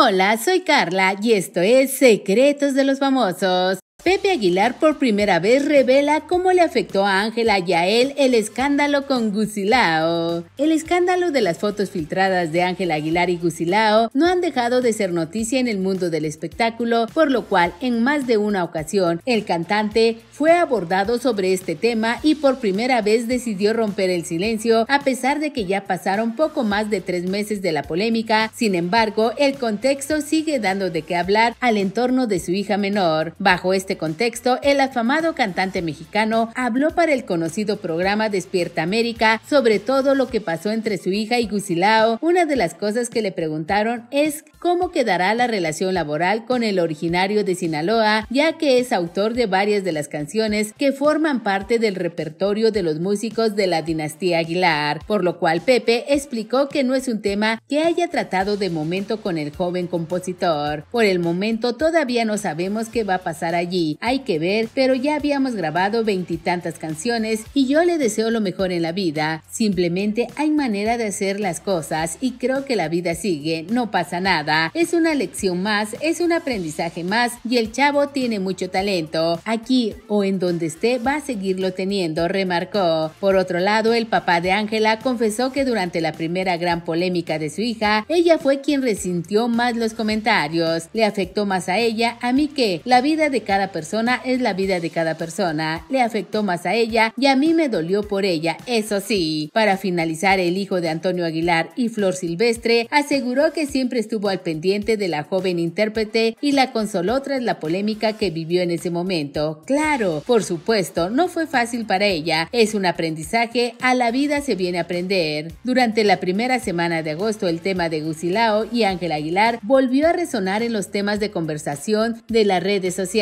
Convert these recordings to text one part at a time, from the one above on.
Hola, soy Carla y esto es Secretos de los Famosos. Pepe Aguilar por primera vez revela cómo le afectó a Ángela y a él el escándalo con Gusilao. El escándalo de las fotos filtradas de Ángela Aguilar y Gusilao no han dejado de ser noticia en el mundo del espectáculo, por lo cual en más de una ocasión el cantante fue abordado sobre este tema y por primera vez decidió romper el silencio a pesar de que ya pasaron poco más de tres meses de la polémica. Sin embargo, el contexto sigue dando de qué hablar al entorno de su hija menor. Bajo este contexto, el afamado cantante mexicano habló para el conocido programa Despierta América sobre todo lo que pasó entre su hija y Gusilao. Una de las cosas que le preguntaron es cómo quedará la relación laboral con el originario de Sinaloa, ya que es autor de varias de las canciones que forman parte del repertorio de los músicos de la dinastía Aguilar, por lo cual Pepe explicó que no es un tema que haya tratado de momento con el joven compositor. Por el momento todavía no sabemos qué va a pasar allí hay que ver, pero ya habíamos grabado veintitantas canciones y yo le deseo lo mejor en la vida. Simplemente hay manera de hacer las cosas y creo que la vida sigue, no pasa nada. Es una lección más, es un aprendizaje más y el chavo tiene mucho talento. Aquí o en donde esté va a seguirlo teniendo, remarcó. Por otro lado, el papá de Ángela confesó que durante la primera gran polémica de su hija, ella fue quien resintió más los comentarios. Le afectó más a ella, a mí que la vida de cada persona es la vida de cada persona. Le afectó más a ella y a mí me dolió por ella, eso sí. Para finalizar, el hijo de Antonio Aguilar y Flor Silvestre aseguró que siempre estuvo al pendiente de la joven intérprete y la consoló tras la polémica que vivió en ese momento. Claro, por supuesto, no fue fácil para ella. Es un aprendizaje, a la vida se viene a aprender. Durante la primera semana de agosto, el tema de Gusilao y Ángel Aguilar volvió a resonar en los temas de conversación de las redes sociales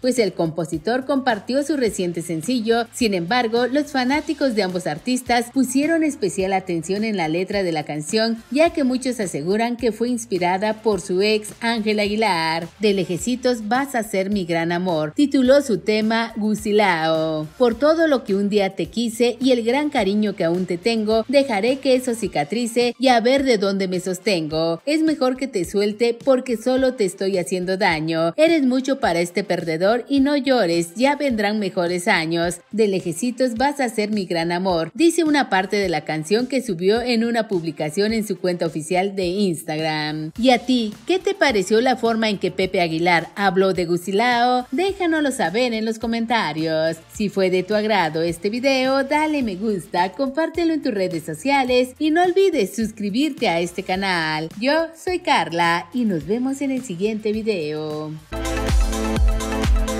pues el compositor compartió su reciente sencillo. Sin embargo, los fanáticos de ambos artistas pusieron especial atención en la letra de la canción, ya que muchos aseguran que fue inspirada por su ex Ángel Aguilar. De lejecitos vas a ser mi gran amor, tituló su tema Gusilao. Por todo lo que un día te quise y el gran cariño que aún te tengo, dejaré que eso cicatrice y a ver de dónde me sostengo. Es mejor que te suelte porque solo te estoy haciendo daño. Eres mucho para este y no llores, ya vendrán mejores años. De lejecitos vas a ser mi gran amor, dice una parte de la canción que subió en una publicación en su cuenta oficial de Instagram. ¿Y a ti, qué te pareció la forma en que Pepe Aguilar habló de Gusilao? Déjanoslo saber en los comentarios. Si fue de tu agrado este video, dale me gusta, compártelo en tus redes sociales y no olvides suscribirte a este canal. Yo soy Carla y nos vemos en el siguiente video. Música